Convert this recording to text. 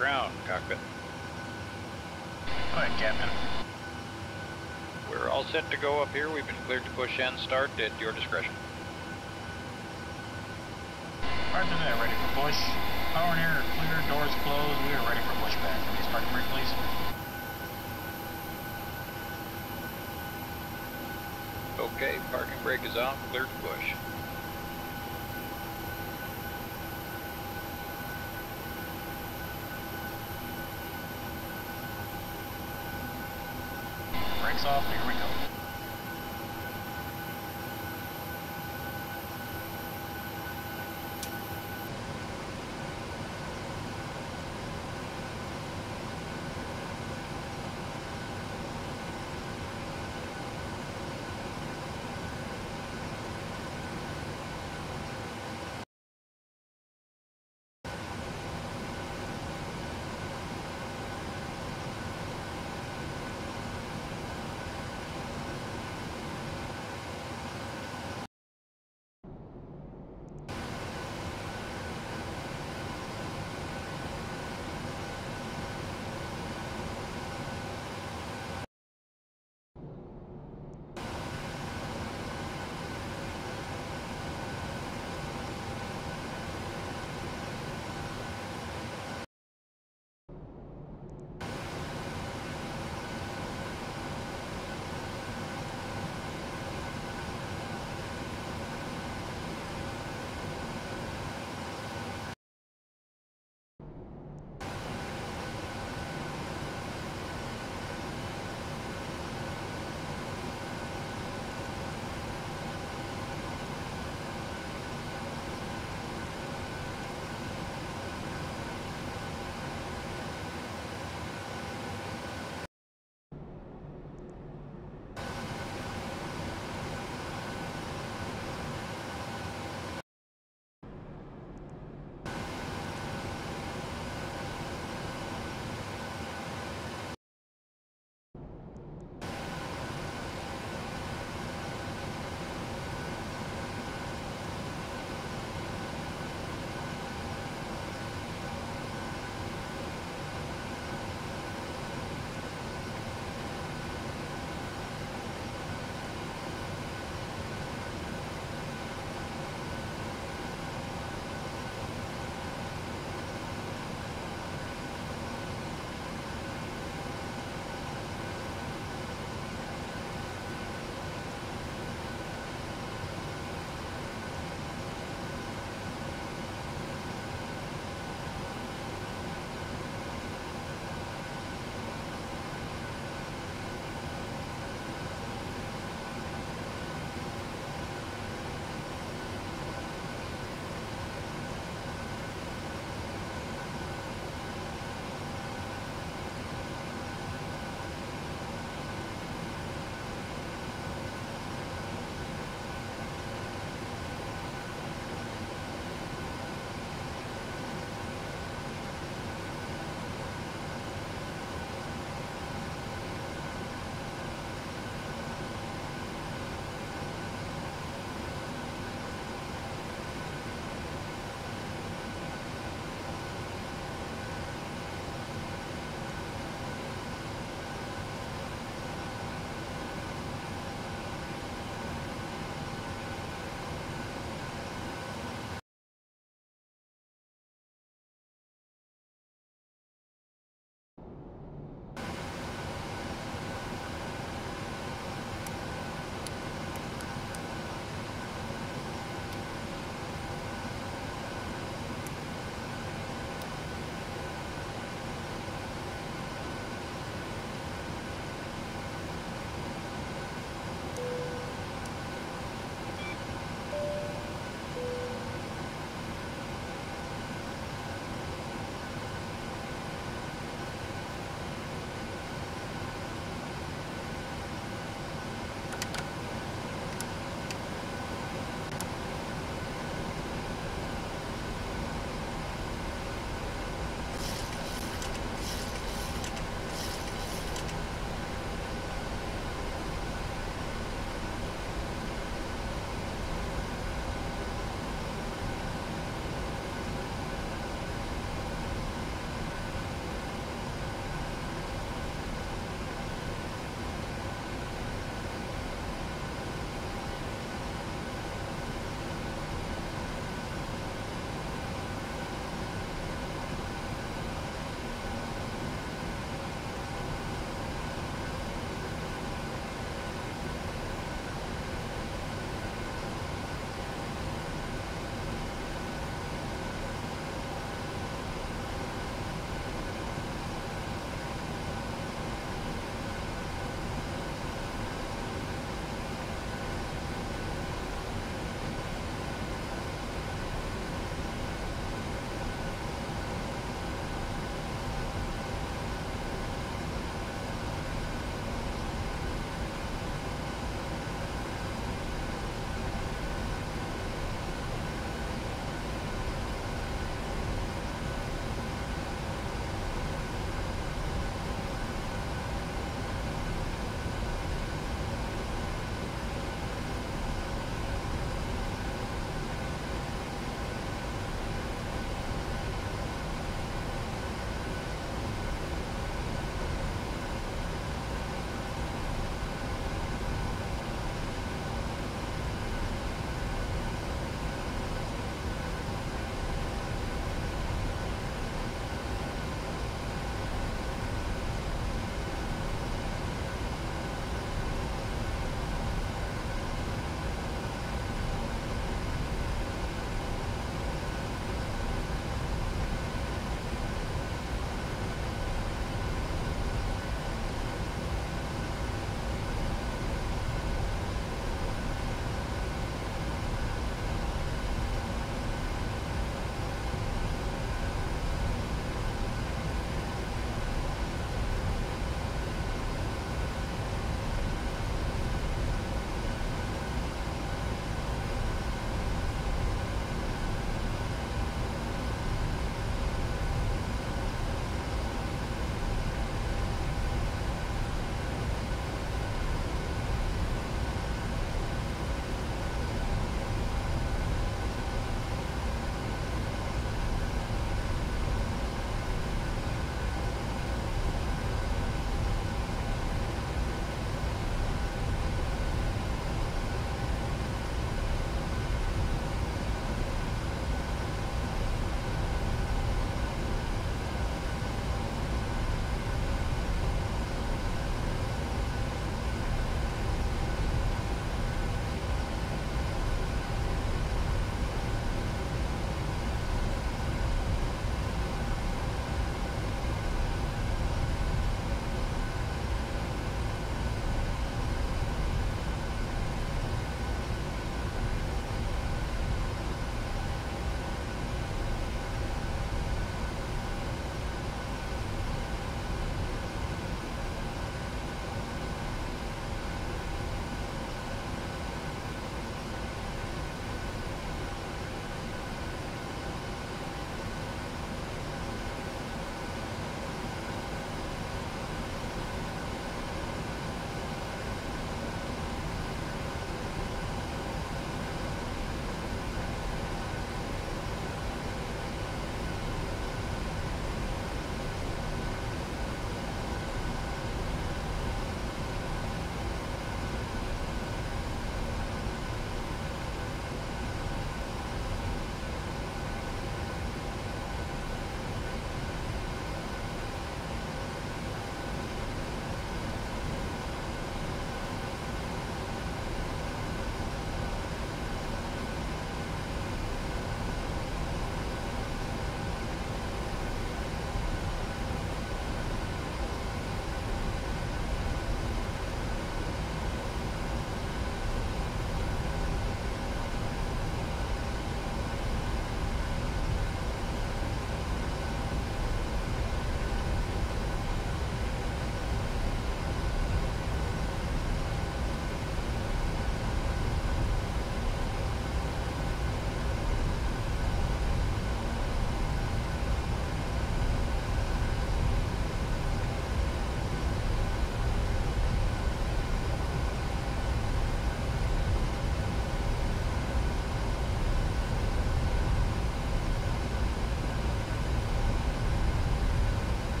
ground cockpit. Go ahead, Captain. We're all set to go up here. We've been cleared to push and start at your discretion. Roger that, ready for push. Power and air are clear, doors closed, we are ready for pushback. Release parking brake, please. Okay, parking brake is on, cleared to push. Off, we.